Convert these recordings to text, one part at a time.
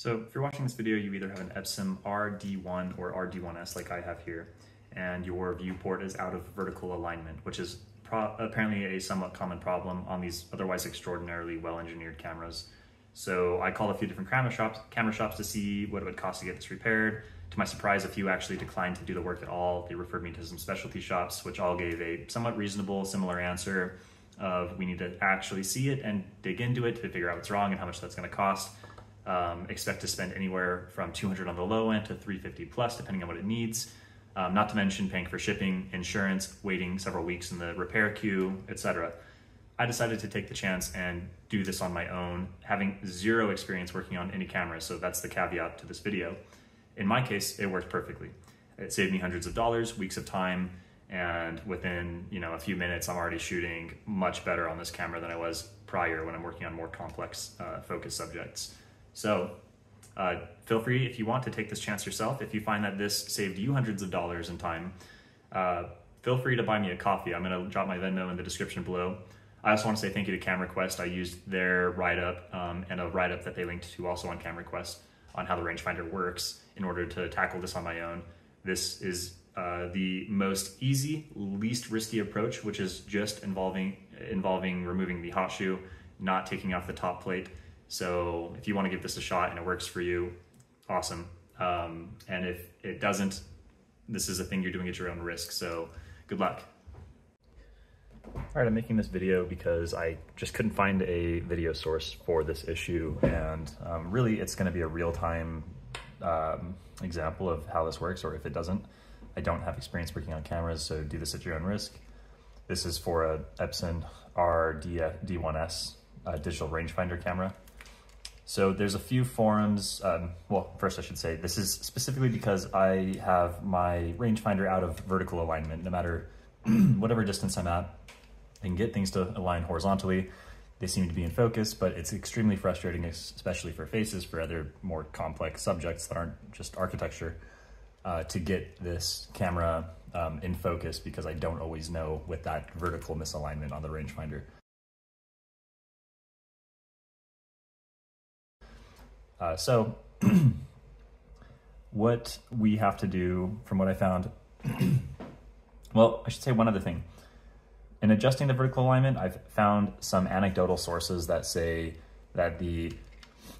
So if you're watching this video, you either have an Epson RD1 or RD1S like I have here, and your viewport is out of vertical alignment, which is apparently a somewhat common problem on these otherwise extraordinarily well-engineered cameras. So I called a few different camera shops, camera shops to see what it would cost to get this repaired. To my surprise, a few actually declined to do the work at all. They referred me to some specialty shops, which all gave a somewhat reasonable, similar answer of we need to actually see it and dig into it to figure out what's wrong and how much that's gonna cost. Um, expect to spend anywhere from 200 on the low end to 350 plus, depending on what it needs. Um, not to mention paying for shipping, insurance, waiting several weeks in the repair queue, etc. I decided to take the chance and do this on my own, having zero experience working on any camera, so that's the caveat to this video. In my case, it worked perfectly. It saved me hundreds of dollars, weeks of time, and within you know a few minutes, I'm already shooting much better on this camera than I was prior when I'm working on more complex uh, focus subjects. So uh, feel free if you want to take this chance yourself. If you find that this saved you hundreds of dollars in time, uh, feel free to buy me a coffee. I'm going to drop my Venmo in the description below. I also want to say thank you to CameraQuest. I used their write-up um, and a write-up that they linked to also on CameraQuest on how the rangefinder works in order to tackle this on my own. This is uh, the most easy, least risky approach, which is just involving involving removing the hot shoe, not taking off the top plate, so if you want to give this a shot and it works for you, awesome. Um, and if it doesn't, this is a thing you're doing at your own risk. So good luck. All right, I'm making this video because I just couldn't find a video source for this issue. And um, really it's gonna be a real-time um, example of how this works, or if it doesn't. I don't have experience working on cameras, so do this at your own risk. This is for a Epson RD1S uh, digital rangefinder camera. So there's a few forums, um, well, first I should say, this is specifically because I have my rangefinder out of vertical alignment, no matter whatever distance I'm at, I can get things to align horizontally. They seem to be in focus, but it's extremely frustrating, especially for faces, for other more complex subjects that aren't just architecture, uh, to get this camera um, in focus because I don't always know with that vertical misalignment on the rangefinder. Uh, so what we have to do from what I found, well, I should say one other thing. In adjusting the vertical alignment, I've found some anecdotal sources that say that the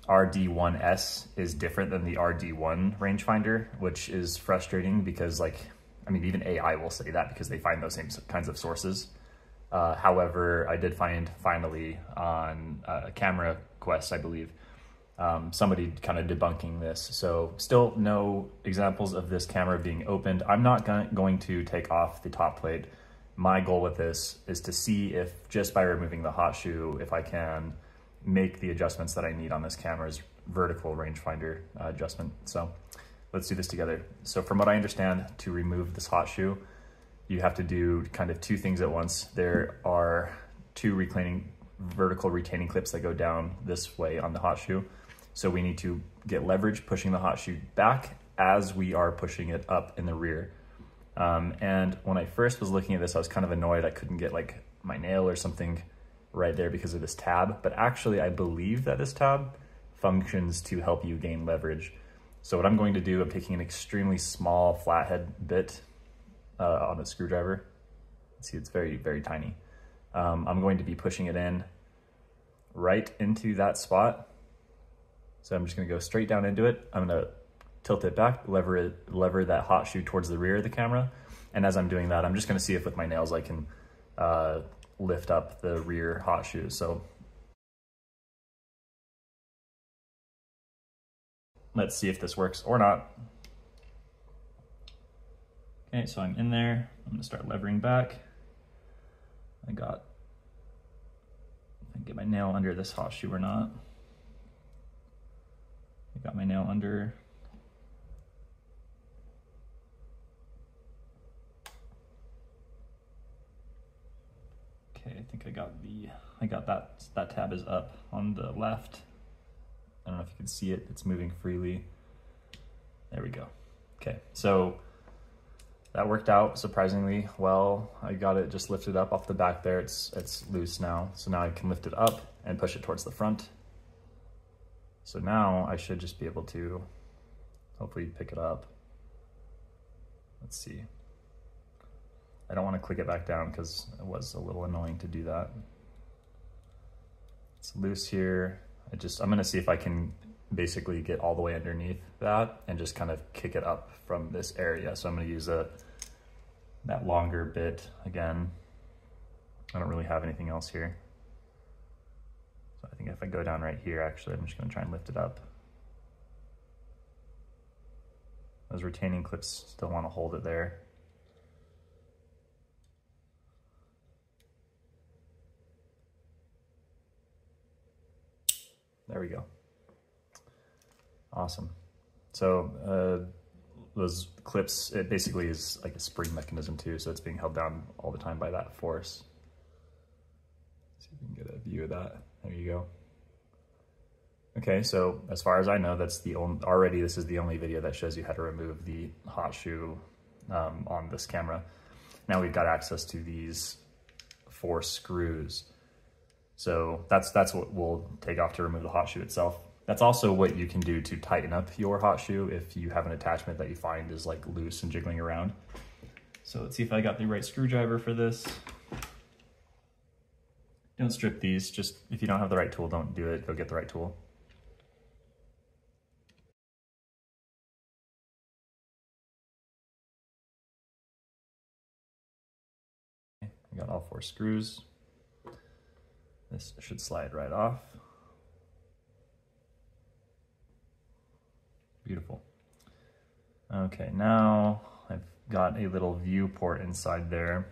RD1S is different than the RD1 rangefinder, which is frustrating because like, I mean, even AI will say that because they find those same kinds of sources. Uh, however, I did find finally on uh, Camera Quest, I believe, um, somebody kind of debunking this. So still no examples of this camera being opened. I'm not going to take off the top plate. My goal with this is to see if just by removing the hot shoe, if I can make the adjustments that I need on this camera's vertical rangefinder uh, adjustment. So let's do this together. So from what I understand, to remove this hot shoe, you have to do kind of two things at once. There are two reclaiming vertical retaining clips that go down this way on the hot shoe. So we need to get leverage pushing the hot shoe back as we are pushing it up in the rear. Um, and when I first was looking at this, I was kind of annoyed I couldn't get like my nail or something right there because of this tab. But actually, I believe that this tab functions to help you gain leverage. So what I'm going to do, I'm taking an extremely small flathead bit uh, on a screwdriver. See, it's very, very tiny. Um, I'm going to be pushing it in right into that spot so I'm just gonna go straight down into it. I'm gonna tilt it back, lever it, lever that hot shoe towards the rear of the camera. And as I'm doing that, I'm just gonna see if with my nails I can uh, lift up the rear hot shoe. So let's see if this works or not. Okay, so I'm in there. I'm gonna start levering back. I got, I get my nail under this hot shoe or not. Got my nail under. Okay, I think I got the, I got that, that tab is up on the left. I don't know if you can see it, it's moving freely. There we go. Okay, so that worked out surprisingly well. I got it just lifted up off the back there. It's, it's loose now. So now I can lift it up and push it towards the front. So now I should just be able to hopefully pick it up. Let's see. I don't want to click it back down because it was a little annoying to do that. It's loose here. I just, I'm gonna see if I can basically get all the way underneath that and just kind of kick it up from this area. So I'm gonna use a that longer bit again. I don't really have anything else here. So I think if I go down right here, actually, I'm just gonna try and lift it up. Those retaining clips still wanna hold it there. There we go. Awesome. So uh, those clips, it basically is like a spring mechanism too, so it's being held down all the time by that force. See if we can get a view of that. There you go. Okay, so as far as I know, that's the only, already this is the only video that shows you how to remove the hot shoe um, on this camera. Now we've got access to these four screws. So that's, that's what we'll take off to remove the hot shoe itself. That's also what you can do to tighten up your hot shoe if you have an attachment that you find is like loose and jiggling around. So let's see if I got the right screwdriver for this. Don't strip these, just if you don't have the right tool, don't do it, go get the right tool. I got all four screws. This should slide right off. Beautiful. Okay, now I've got a little viewport inside there.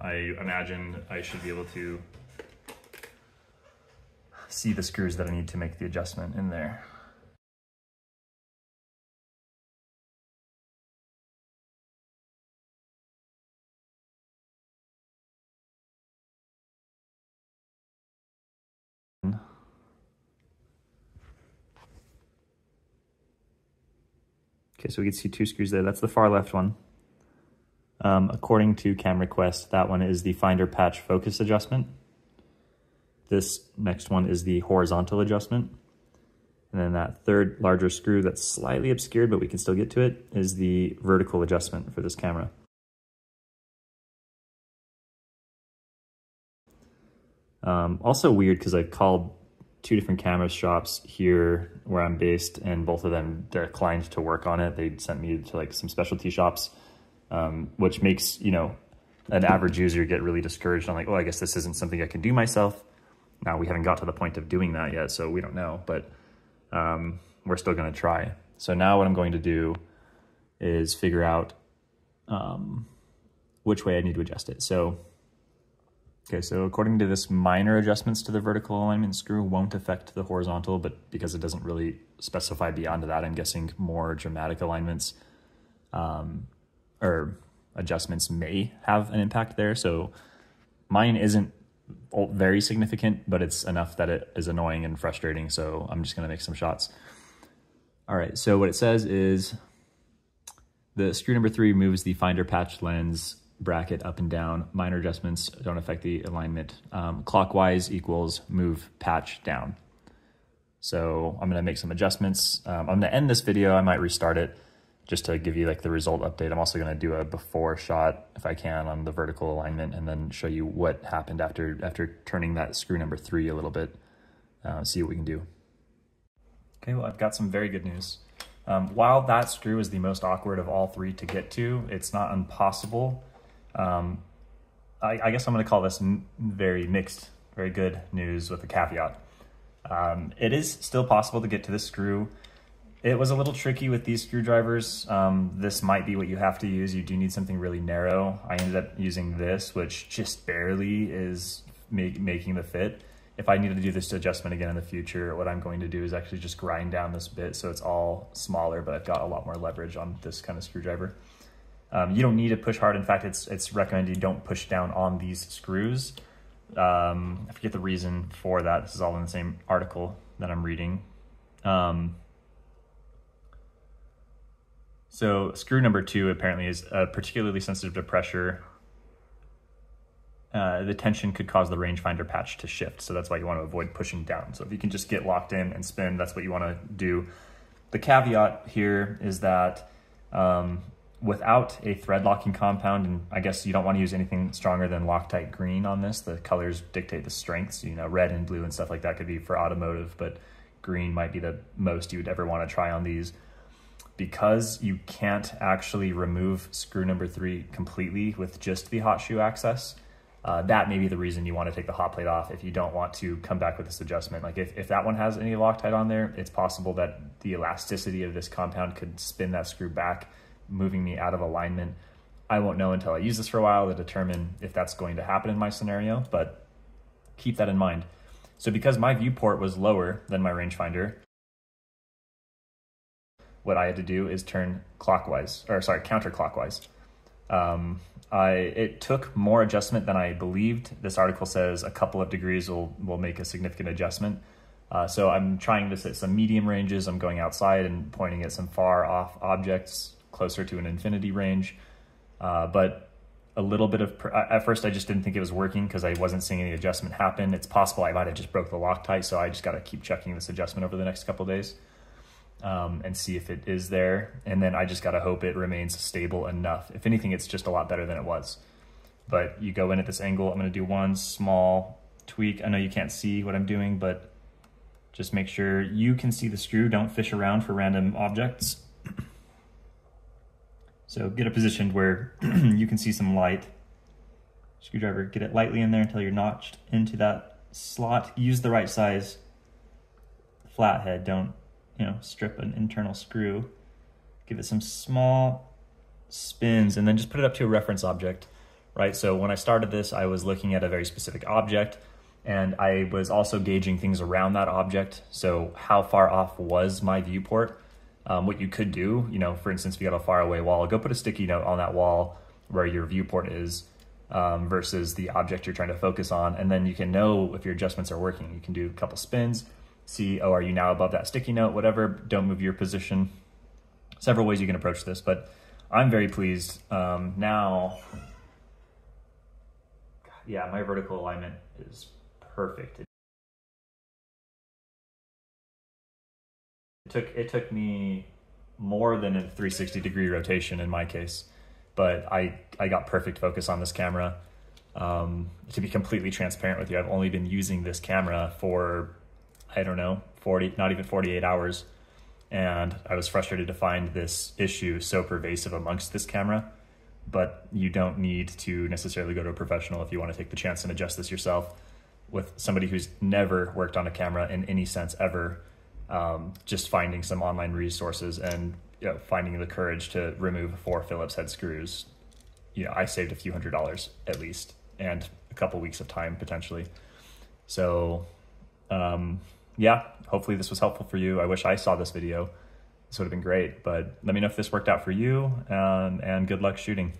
I imagine I should be able to see the screws that I need to make the adjustment in there. Okay, so we can see two screws there. That's the far left one. Um, according to CameraQuest, that one is the finder patch focus adjustment. This next one is the horizontal adjustment. And then that third larger screw that's slightly obscured, but we can still get to it, is the vertical adjustment for this camera. Um, also weird because I called two different camera shops here where I'm based, and both of them declined to work on it. They sent me to like some specialty shops, um, which makes, you know, an average user get really discouraged. I'm like, oh, I guess this isn't something I can do myself. Now we haven't got to the point of doing that yet, so we don't know, but um, we're still gonna try. So now what I'm going to do is figure out um, which way I need to adjust it. So Okay, so according to this, minor adjustments to the vertical alignment screw won't affect the horizontal, but because it doesn't really specify beyond that, I'm guessing more dramatic alignments um, or adjustments may have an impact there. So mine isn't very significant, but it's enough that it is annoying and frustrating. So I'm just gonna make some shots. All right, so what it says is the screw number three moves the finder patch lens bracket up and down. Minor adjustments don't affect the alignment. Um, clockwise equals move patch down. So I'm gonna make some adjustments. Um, I'm gonna end this video. I might restart it just to give you like the result update. I'm also gonna do a before shot if I can on the vertical alignment and then show you what happened after, after turning that screw number three a little bit, uh, see what we can do. Okay, well, I've got some very good news. Um, while that screw is the most awkward of all three to get to, it's not impossible um, I, I, guess I'm going to call this very mixed, very good news with a caveat. Um, it is still possible to get to this screw. It was a little tricky with these screwdrivers. Um, this might be what you have to use. You do need something really narrow. I ended up using this, which just barely is make, making the fit. If I needed to do this adjustment again in the future, what I'm going to do is actually just grind down this bit so it's all smaller, but I've got a lot more leverage on this kind of screwdriver. Um, you don't need to push hard. In fact, it's, it's recommended you don't push down on these screws. Um, I forget the reason for that. This is all in the same article that I'm reading. Um, so screw number two apparently is uh, particularly sensitive to pressure. uh, the tension could cause the rangefinder patch to shift. So that's why you want to avoid pushing down. So if you can just get locked in and spin, that's what you want to do. The caveat here is that um, without a thread locking compound, and I guess you don't want to use anything stronger than Loctite green on this. The colors dictate the strengths. You know, red and blue and stuff like that could be for automotive, but green might be the most you would ever want to try on these. Because you can't actually remove screw number three completely with just the hot shoe access, uh, that may be the reason you want to take the hot plate off if you don't want to come back with this adjustment. Like if, if that one has any Loctite on there, it's possible that the elasticity of this compound could spin that screw back, moving me out of alignment. I won't know until I use this for a while to determine if that's going to happen in my scenario, but keep that in mind. So because my viewport was lower than my rangefinder, what I had to do is turn clockwise, or sorry, counterclockwise. Um, I it took more adjustment than I believed. This article says a couple of degrees will will make a significant adjustment. Uh, so I'm trying this at some medium ranges. I'm going outside and pointing at some far off objects closer to an infinity range. Uh, but a little bit of at first I just didn't think it was working because I wasn't seeing any adjustment happen. It's possible I might have just broke the Loctite, so I just got to keep checking this adjustment over the next couple days um, and see if it is there. And then I just got to hope it remains stable enough. If anything, it's just a lot better than it was. But you go in at this angle. I'm going to do one small tweak. I know you can't see what I'm doing, but just make sure you can see the screw. Don't fish around for random objects. So get it positioned where you can see some light. Screwdriver, get it lightly in there until you're notched into that slot. Use the right size flathead. Don't you know, strip an internal screw, give it some small spins, and then just put it up to a reference object, right? So when I started this, I was looking at a very specific object, and I was also gauging things around that object. So how far off was my viewport? Um, what you could do, you know, for instance, if you got a far away wall, go put a sticky note on that wall where your viewport is um, versus the object you're trying to focus on. And then you can know if your adjustments are working. You can do a couple spins, see, oh, are you now above that sticky note, whatever, don't move your position. Several ways you can approach this, but I'm very pleased. Um, now, yeah, my vertical alignment is perfect. It took, it took me more than a 360 degree rotation in my case, but I, I got perfect focus on this camera. Um, to be completely transparent with you, I've only been using this camera for I don't know, 40, not even 48 hours. And I was frustrated to find this issue so pervasive amongst this camera. But you don't need to necessarily go to a professional if you want to take the chance and adjust this yourself with somebody who's never worked on a camera in any sense ever. Um, just finding some online resources and you know, finding the courage to remove four Phillips head screws. You know, I saved a few hundred dollars at least and a couple weeks of time potentially. So, um, yeah, hopefully this was helpful for you. I wish I saw this video. This would have been great, but let me know if this worked out for you, um, and good luck shooting.